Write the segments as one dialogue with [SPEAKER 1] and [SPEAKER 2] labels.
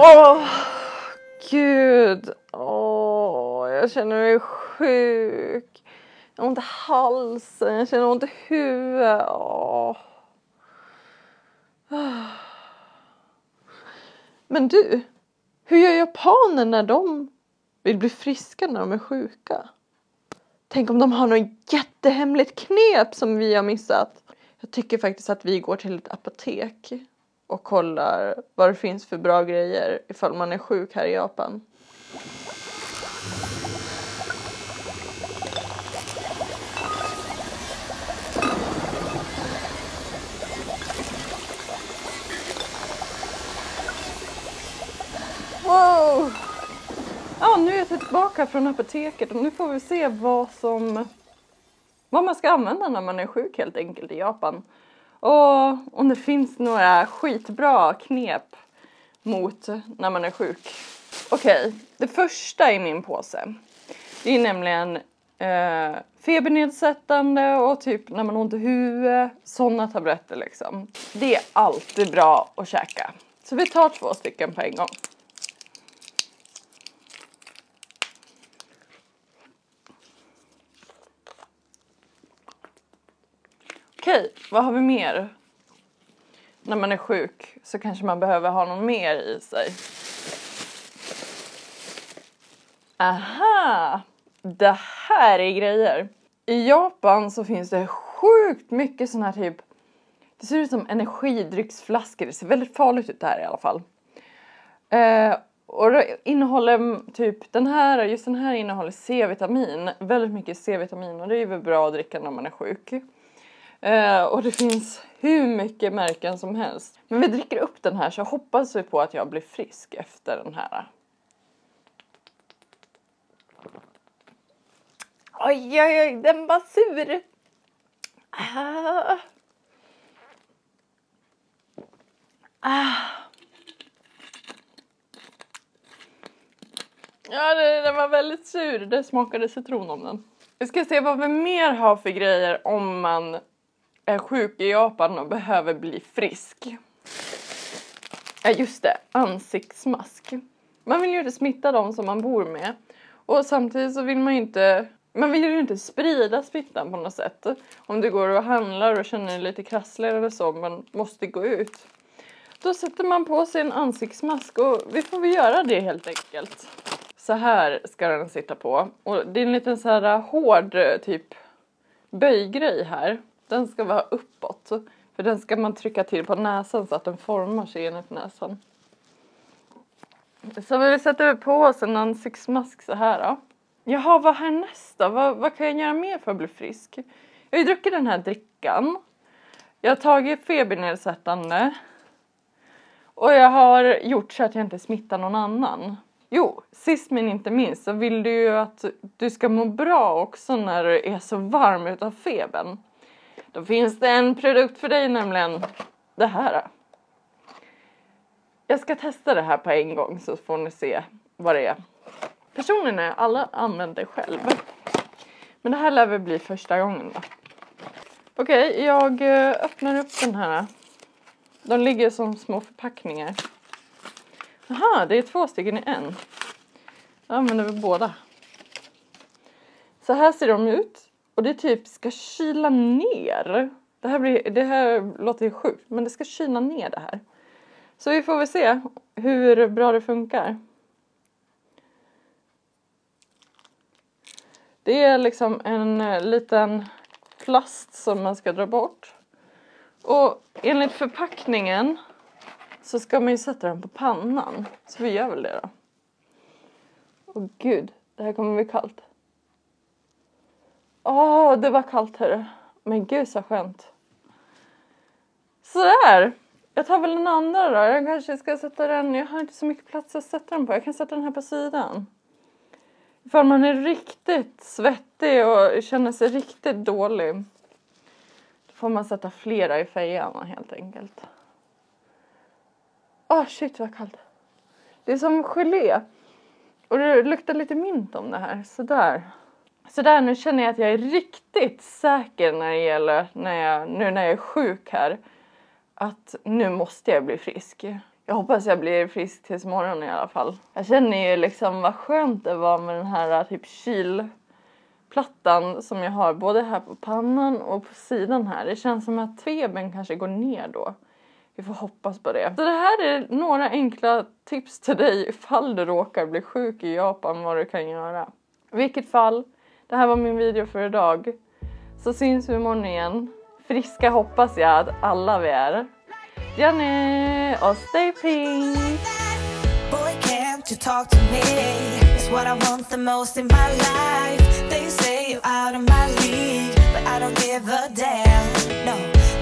[SPEAKER 1] Åh, gud. Åh, jag känner mig sjuk. Jag har ont i halsen, jag känner ont i huvudet. Åh. Men du, hur gör japaner när de vill bli friska när de är sjuka? Tänk om de har något jättehemligt knep som vi har missat. Jag tycker faktiskt att vi går till ett apotek och kollar vad det finns för bra grejer ifall man är sjuk här i Japan. Wow! Ja, nu är jag tillbaka från apoteket och nu får vi se vad som vad man ska använda när man är sjuk helt enkelt i Japan. Och om det finns några skitbra knep mot när man är sjuk. Okej, okay, det första i min påse det är nämligen eh, febernedsättande och typ när man har ont i huvudet, sådana tabletter liksom. Det är alltid bra att käka. Så vi tar två stycken på en gång. Okej, vad har vi mer? När man är sjuk så kanske man behöver ha något mer i sig. Aha! Det här är grejer. I Japan så finns det sjukt mycket sån här typ det ser ut som energidrycksflaskor. Det ser väldigt farligt ut det här i alla fall. Eh, och det innehåller typ den här, just den här innehåller C-vitamin. Väldigt mycket C-vitamin och det är väl bra att dricka när man är sjuk. Eh, och det finns hur mycket märken som helst. Men vi dricker upp den här så hoppas vi på att jag blir frisk efter den här. Oj, oj, oj, den var sur. Ah. Ah. Ja, den var väldigt sur. Det smakade citron om den. Vi ska se vad vi mer har för grejer om man är sjuk i Japan och behöver bli frisk. Ja just det, ansiktsmask. Man vill ju inte smitta dem som man bor med. Och samtidigt så vill man ju inte man vill ju inte sprida smittan på något sätt. Om du går och handlar och känner dig lite krasslig eller så men måste gå ut. Då sätter man på sig en ansiktsmask och vi får väl göra det helt enkelt. Så här ska den sitta på. Och det är en liten så här hård typ böjgrej här. Den ska vara uppåt. För den ska man trycka till på näsan så att den formar sig enligt näsan. Så vi sätter på oss en ansiktsmask så här då. Jaha, vad härnäst då? Vad, vad kan jag göra mer för att bli frisk? Jag har ju druckit den här drickan. Jag har tagit febernedsättande. Och jag har gjort så att jag inte smittar någon annan. Jo, sist men inte minst så vill du ju att du ska må bra också när du är så varm utav febern. Då finns det en produkt för dig nämligen. Det här. Jag ska testa det här på en gång så får ni se vad det är. Personligen är alla använder själv. Men det här lär väl bli första gången då. Okej, okay, jag eh, öppnar upp den här. De ligger som små förpackningar. Aha, det är två stycken i en. Jag använder vi båda. Så här ser de ut. Och det typ ska kyla ner. Det här, blir, det här låter ju sjukt men det ska kyla ner det här. Så vi får väl se hur bra det funkar. Det är liksom en eh, liten plast som man ska dra bort. Och enligt förpackningen så ska man ju sätta den på pannan. Så vi gör väl det då. Åh gud, det här kommer bli kallt. Åh, det var kallt hörru. Men gud så skönt. Sådär. Jag tar väl den andra då. Jag kanske ska sätta den. Jag har inte så mycket plats att sätta den på. Jag kan sätta den här på sidan. Ifall man är riktigt svettig och känner sig riktigt dålig. Då får man sätta flera i fejan helt enkelt. Åh oh, shit vad kallt. Det är som gelé. Och det luktar lite mint om det här. Sådär. Så där, nu känner jag att jag är riktigt säker när det gäller när jag, nu när jag är sjuk här. Att nu måste jag bli frisk. Jag hoppas jag blir frisk tills morgon i alla fall. Jag känner ju liksom vad skönt det var med den här äh, typ kylplattan som jag har både här på pannan och på sidan här. Det känns som att febern kanske går ner då. Vi får hoppas på det. Så det här är några enkla tips till dig ifall du råkar bli sjuk i Japan vad du kan göra. I vilket fall, det här var min video för idag. Så syns vi imorgon igen. Friska hoppas jag att alla vi är. Jenny och stay pink!
[SPEAKER 2] You talk to me? It's what I want the most in my life. They say you're out of my league, but I don't give a damn. No,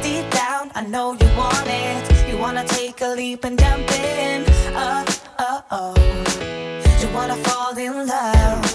[SPEAKER 2] deep down, I know you want it. You wanna take a leap and jump in. Uh, uh, oh. You wanna fall in love.